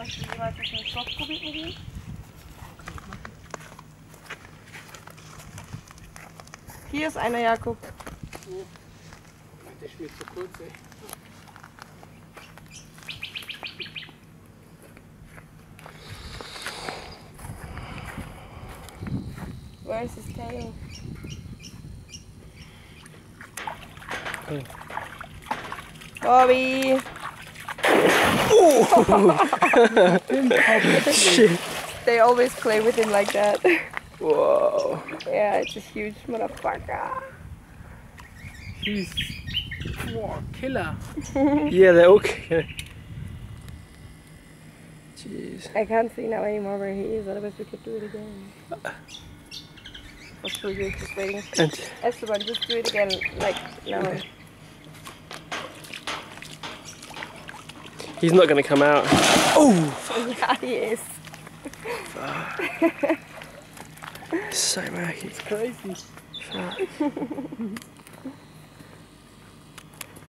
kannst du jeweils zwischen den Stoffkubiken gehen. Hier ist einer, Jakob. Ja. Der spielt zu kurz, ey. Where is his tail? Hey. Bobby! Shit. They always play with him like that. Whoa. yeah, it's a huge motherfucker. He's wow, killer. Yeah, they're okay. Jeez. I can't see now anymore where he is, otherwise we could do it again. What's for you? Just waiting. And Esteban, just do it again, like now. He's not gonna come out. Oh, yeah, he is. so murky. Crazy. Fuck.